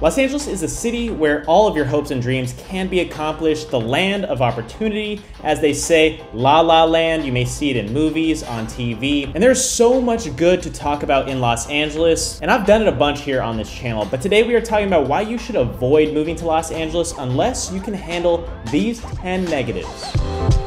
Los Angeles is a city where all of your hopes and dreams can be accomplished, the land of opportunity, as they say, La La Land. You may see it in movies, on TV, and there's so much good to talk about in Los Angeles, and I've done it a bunch here on this channel, but today we are talking about why you should avoid moving to Los Angeles unless you can handle these 10 negatives.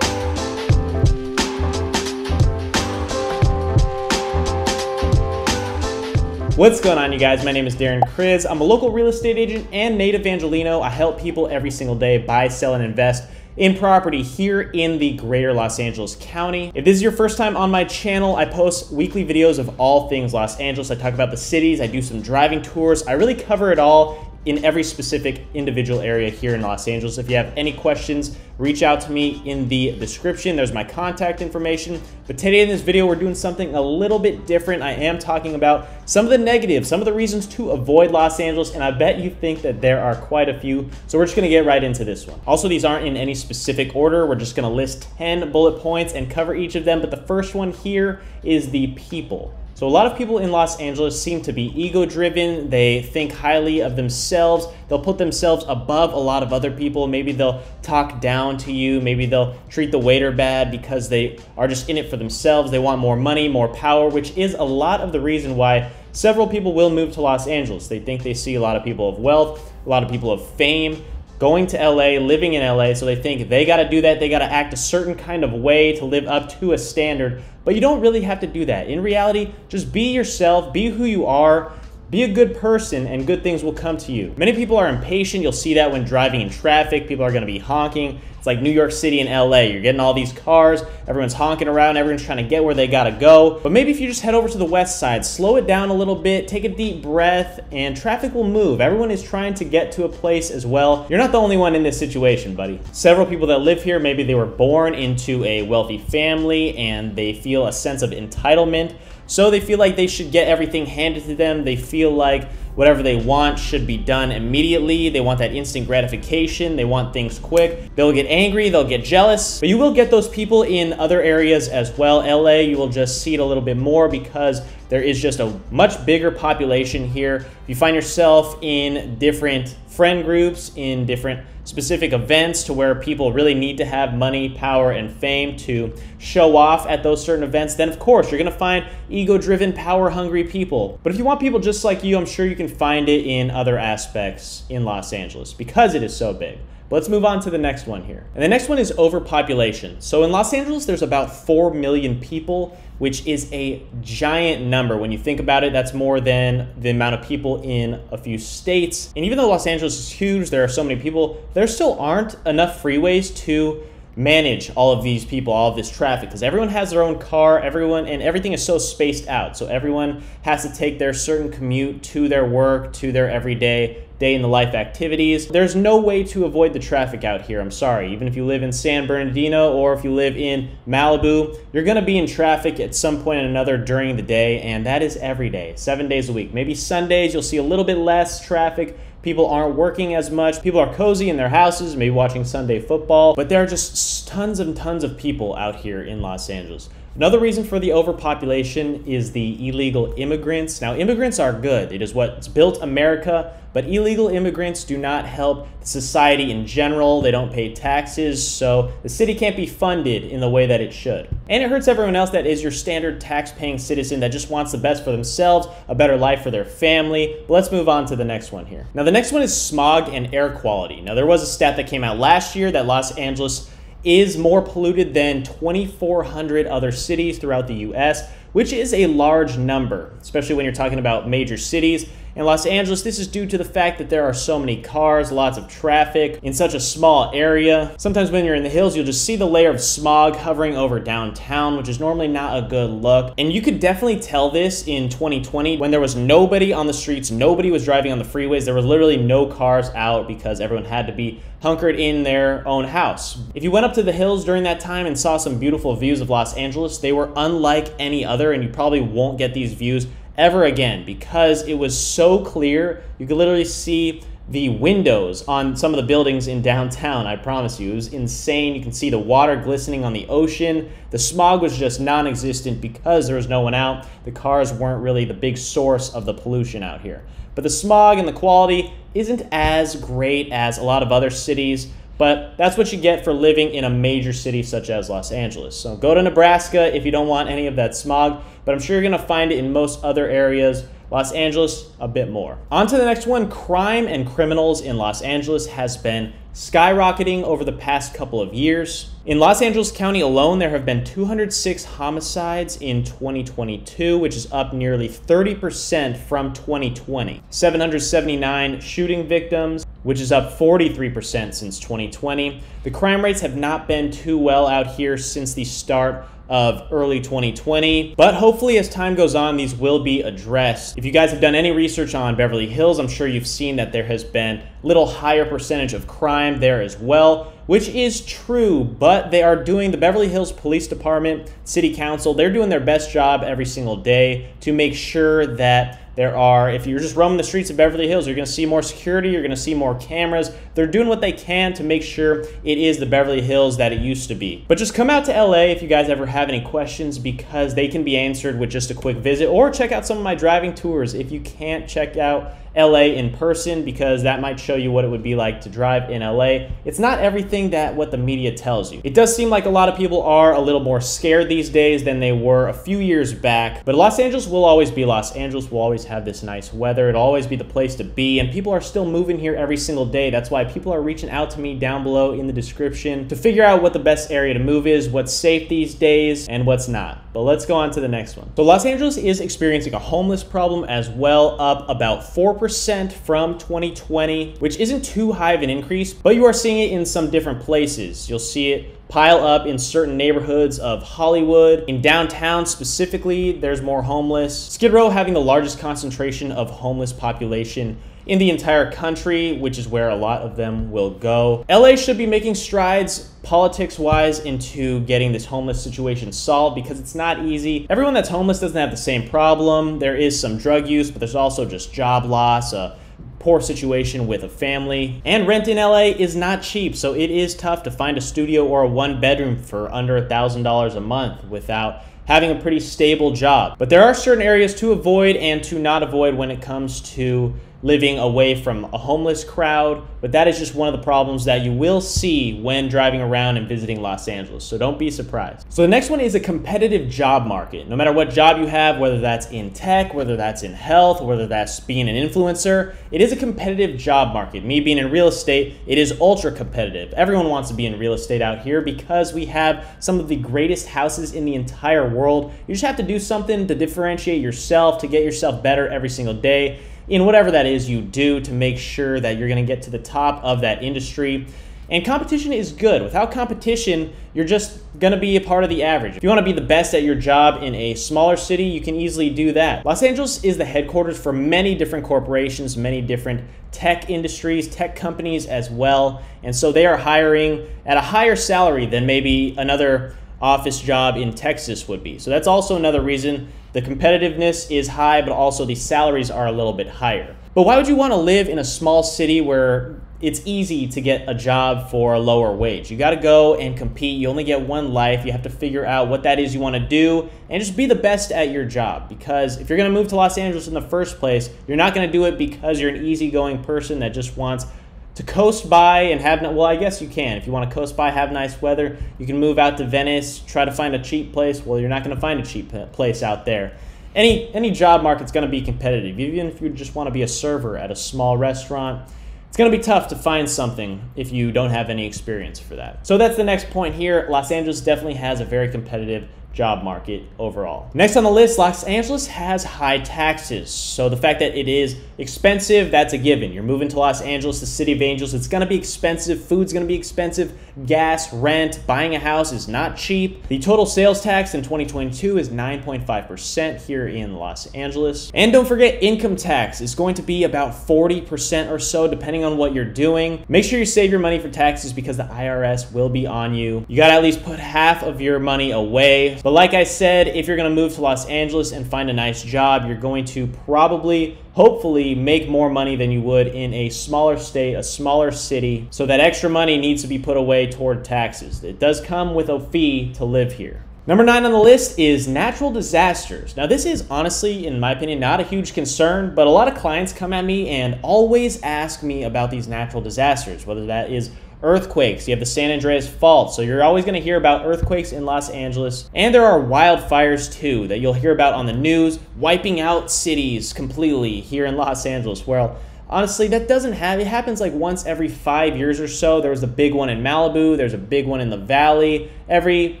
What's going on, you guys? My name is Darren Kriz. I'm a local real estate agent and native Angelino. I help people every single day buy, sell, and invest in property here in the greater Los Angeles County. If this is your first time on my channel, I post weekly videos of all things Los Angeles. I talk about the cities, I do some driving tours. I really cover it all in every specific individual area here in Los Angeles. If you have any questions, reach out to me in the description. There's my contact information. But today in this video, we're doing something a little bit different. I am talking about some of the negatives, some of the reasons to avoid Los Angeles, and I bet you think that there are quite a few. So we're just gonna get right into this one. Also, these aren't in any specific order. We're just gonna list 10 bullet points and cover each of them. But the first one here is the people. So a lot of people in Los Angeles seem to be ego driven. They think highly of themselves. They'll put themselves above a lot of other people. Maybe they'll talk down to you. Maybe they'll treat the waiter bad because they are just in it for themselves. They want more money, more power, which is a lot of the reason why several people will move to Los Angeles. They think they see a lot of people of wealth, a lot of people of fame, going to LA, living in LA, so they think they got to do that. They got to act a certain kind of way to live up to a standard. But you don't really have to do that. In reality, just be yourself, be who you are. Be a good person and good things will come to you. Many people are impatient. You'll see that when driving in traffic. People are going to be honking. It's like New York City and LA. You're getting all these cars, everyone's honking around, everyone's trying to get where they gotta go. But maybe if you just head over to the west side, slow it down a little bit, take a deep breath, and traffic will move. Everyone is trying to get to a place as well. You're not the only one in this situation, buddy. Several people that live here, maybe they were born into a wealthy family and they feel a sense of entitlement. So they feel like they should get everything handed to them. They feel like whatever they want should be done immediately. They want that instant gratification. They want things quick. They'll get angry, they'll get jealous, but you will get those people in other areas as well. LA, you will just see it a little bit more because there is just a much bigger population here. If you find yourself in different friend groups, in different specific events to where people really need to have money, power, and fame to show off at those certain events, then of course you're gonna find ego driven, power hungry people. But if you want people just like you, I'm sure you can find it in other aspects in Los Angeles because it is so big. But let's move on to the next one here. And the next one is overpopulation. So in Los Angeles, there's about 4 million people, which is a giant number. When you think about it, that's more than the amount of people in a few states. And even though Los Angeles is huge, there are so many people, there still aren't enough freeways to manage all of these people, all of this traffic, because everyone has their own car, everyone, and everything is so spaced out. So everyone has to take their certain commute to their work, to their everyday day in the life activities. There's no way to avoid the traffic out here, I'm sorry. Even if you live in San Bernardino or if you live in Malibu, you're gonna be in traffic at some point or another during the day, and that is every day, seven days a week. Maybe Sundays, you'll see a little bit less traffic, People aren't working as much. People are cozy in their houses, maybe watching Sunday football, but there are just tons and tons of people out here in Los Angeles. Another reason for the overpopulation is the illegal immigrants. Now, immigrants are good. It is what's built America, but illegal immigrants do not help society in general. They don't pay taxes, so the city can't be funded in the way that it should. And it hurts everyone else that is your standard tax-paying citizen that just wants the best for themselves, a better life for their family. But let's move on to the next one here. Now, the next one is smog and air quality. Now, there was a stat that came out last year that Los Angeles is more polluted than 2,400 other cities throughout the US, which is a large number, especially when you're talking about major cities. In Los Angeles, this is due to the fact that there are so many cars, lots of traffic in such a small area. Sometimes when you're in the hills, you'll just see the layer of smog hovering over downtown, which is normally not a good look. And you could definitely tell this in 2020 when there was nobody on the streets, nobody was driving on the freeways. There was literally no cars out because everyone had to be hunkered in their own house. If you went up to the hills during that time and saw some beautiful views of Los Angeles, they were unlike any other, and you probably won't get these views ever again because it was so clear. You could literally see the windows on some of the buildings in downtown, I promise you. It was insane. You can see the water glistening on the ocean. The smog was just non existent because there was no one out. The cars weren't really the big source of the pollution out here. but the smog and the quality isn't as great as a lot of other cities. But that's what you get for living in a major city such as Los Angeles. So go to Nebraska if you don't want any of that smog, but I'm sure you're gonna find it in most other areas. Los Angeles, a bit more. On to the next one crime and criminals in Los Angeles has been skyrocketing over the past couple of years. In Los Angeles County alone, there have been 206 homicides in 2022, which is up nearly 30% from 2020. 779 shooting victims, which is up 43% since 2020. The crime rates have not been too well out here since the start of early 2020. But hopefully, as time goes on, these will be addressed. If you guys have done any research on Beverly Hills, I'm sure you've seen that there has been a little higher percentage of crime there as well, which is true, but they are doing the Beverly Hills Police Department, City Council, they're doing their best job every single day to make sure that there are, if you're just roaming the streets of Beverly Hills, you're going to see more security, you're going to see more cameras. They're doing what they can to make sure it is the Beverly Hills that it used to be. But just come out to LA if you guys ever have any questions because they can be answered with just a quick visit or check out some of my driving tours if you can't check out LA in person because that might show you what it would be like to drive in LA. It's not everything that what the media tells you. It does seem like a lot of people are a little more scared these days than they were a few years back, but Los Angeles will always be Los Angeles, will always have this nice weather. It'll always be the place to be, and people are still moving here every single day. That's why people are reaching out to me down below in the description to figure out what the best area to move is, what's safe these days, and what's not. But let's go on to the next one. So Los Angeles is experiencing a homeless problem as well, up about 4% from 2020, which isn't too high of an increase, but you are seeing it in some different places. You'll see it pile up in certain neighborhoods of Hollywood. In downtown specifically, there's more homeless. Skid Row having the largest concentration of homeless population in the entire country, which is where a lot of them will go. LA should be making strides politics wise into getting this homeless situation solved because it's not easy. Everyone that's homeless doesn't have the same problem. There is some drug use, but there's also just job loss, a poor situation with a family. And rent in LA is not cheap, so it is tough to find a studio or a one bedroom for under a $1,000 a month without having a pretty stable job. But there are certain areas to avoid and to not avoid when it comes to living away from a homeless crowd, but that is just one of the problems that you will see when driving around and visiting Los Angeles. So don't be surprised. So the next one is a competitive job market. No matter what job you have, whether that's in tech, whether that's in health, whether that's being an influencer, it is a competitive job market. Me being in real estate, it is ultra competitive. Everyone wants to be in real estate out here because we have some of the greatest houses in the entire world. You just have to do something to differentiate yourself, to get yourself better every single day in whatever that is you do to make sure that you're going to get to the top of that industry. And competition is good. Without competition, you're just going to be a part of the average. If you want to be the best at your job in a smaller city, you can easily do that. Los Angeles is the headquarters for many different corporations, many different tech industries, tech companies as well. And so they are hiring at a higher salary than maybe another office job in Texas would be. So that's also another reason the competitiveness is high, but also the salaries are a little bit higher. But why would you want to live in a small city where it's easy to get a job for a lower wage? You got to go and compete. You only get one life. You have to figure out what that is you want to do and just be the best at your job. Because if you're going to move to Los Angeles in the first place, you're not going to do it because you're an easygoing person that just wants to coast by and have well i guess you can. If you want to coast by have nice weather you can move out to venice try to find a cheap place. Well you're not going to find a cheap uh, place out there. Any any job market's going to be competitive. Even if you just want to be a server at a small restaurant it's going to be tough to find something if you don't have any experience for that. So that's the next point here. Los angeles definitely has a very competitive job market overall. Next on the list, Los Angeles has high taxes. So the fact that it is expensive, that's a given. You're moving to Los Angeles, the city of angels, it's gonna be expensive. Food's gonna be expensive. Gas, rent, buying a house is not cheap. The total sales tax in 2022 is 9.5% here in Los Angeles. And don't forget, income tax is going to be about 40% or so, depending on what you're doing. Make sure you save your money for taxes because the IRS will be on you. You gotta at least put half of your money away but like I said, if you're going to move to Los Angeles and find a nice job, you're going to probably, hopefully, make more money than you would in a smaller state, a smaller city. So that extra money needs to be put away toward taxes. It does come with a fee to live here. Number nine on the list is natural disasters. Now, this is honestly, in my opinion, not a huge concern, but a lot of clients come at me and always ask me about these natural disasters, whether that is earthquakes, you have the San Andreas Fault, so you're always going to hear about earthquakes in Los Angeles. And there are wildfires too that you'll hear about on the news, wiping out cities completely here in Los Angeles. Well, honestly, that doesn't have it happens like once every five years or so. There was a big one in Malibu, there's a big one in the valley. Every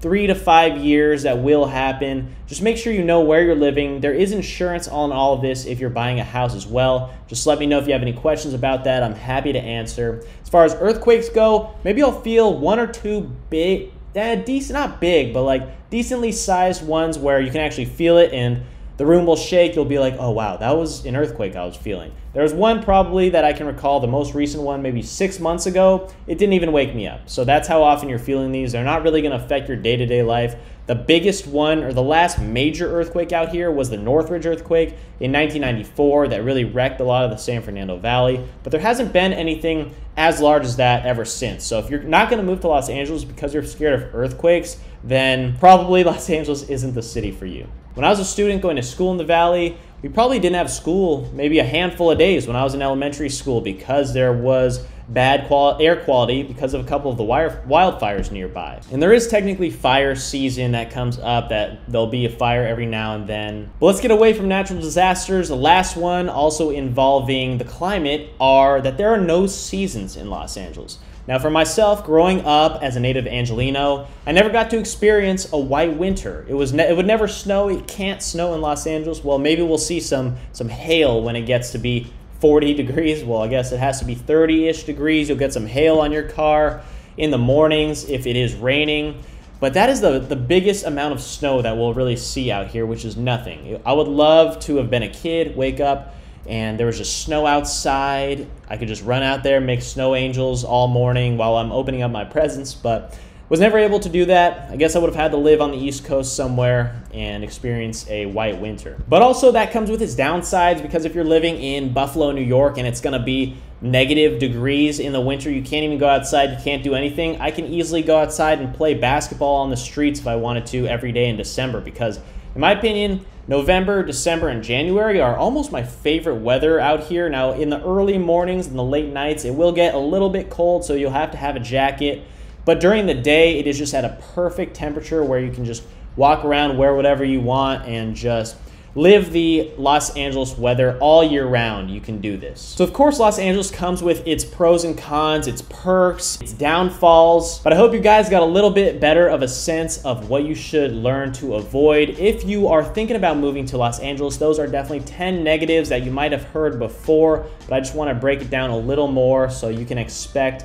three to five years that will happen. Just make sure you know where you're living. There is insurance on all of this if you're buying a house as well. Just let me know if you have any questions about that. I'm happy to answer. As far as earthquakes go, maybe you'll feel one or two big, eh, decent, not big, but like decently sized ones where you can actually feel it and the room will shake. You'll be like, oh, wow, that was an earthquake I was feeling. There was one probably that I can recall, the most recent one, maybe six months ago. It didn't even wake me up. So that's how often you're feeling these. They're not really going to affect your day to day life. The biggest one, or the last major earthquake out here, was the Northridge earthquake in 1994 that really wrecked a lot of the San Fernando Valley. But there hasn't been anything as large as that ever since. So if you're not going to move to Los Angeles because you're scared of earthquakes, then probably Los Angeles isn't the city for you. When I was a student going to school in the Valley, we probably didn't have school maybe a handful of days when I was in elementary school because there was bad quali- air quality because of a couple of the wildfires nearby. And there is technically fire season that comes up that there'll be a fire every now and then. But let's get away from natural disasters. The last one, also involving the climate, are that there are no seasons in Los Angeles. Now, for myself, growing up as a native Angelino, I never got to experience a white winter. It was it would never snow. It can't snow in Los Angeles. Well, maybe we'll see some some hail when it gets to be 40 degrees. Well, I guess it has to be 30-ish degrees. You'll get some hail on your car in the mornings if it is raining. But that is the, the biggest amount of snow that we'll really see out here, which is nothing. I would love to have been a kid, wake up, and there was just snow outside. I could just run out there, make snow angels all morning while I'm opening up my presents, but was never able to do that. I guess I would have had to live on the East Coast somewhere and experience a white winter. But also, that comes with its downsides because if you're living in Buffalo, New York, and it's going to be negative degrees in the winter, you can't even go outside, you can't do anything. I can easily go outside and play basketball on the streets if I wanted to every day in December because, in my opinion, November, December, and January are almost my favorite weather out here. Now, in the early mornings and the late nights, it will get a little bit cold, so you'll have to have a jacket. But during the day, it is just at a perfect temperature where you can just walk around, wear whatever you want, and just live the Los Angeles weather all year round. You can do this. So, of course, Los Angeles comes with its pros and cons, its perks, its downfalls. But I hope you guys got a little bit better of a sense of what you should learn to avoid if you are thinking about moving to Los Angeles. Those are definitely 10 negatives that you might have heard before, but I just want to break it down a little more so you can expect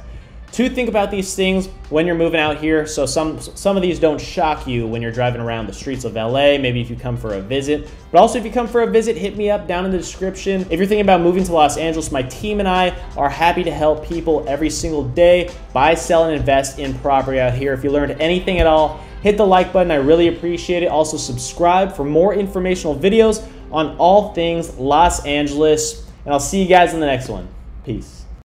to think about these things when you're moving out here. So some some of these don't shock you when you're driving around the streets of LA, maybe if you come for a visit. But also if you come for a visit, hit me up down in the description. If you're thinking about moving to Los Angeles, my team and I are happy to help people every single day buy, sell, and invest in property out here. If you learned anything at all, hit the like button. I really appreciate it. Also subscribe for more informational videos on all things Los Angeles. And I'll see you guys in the next one. Peace.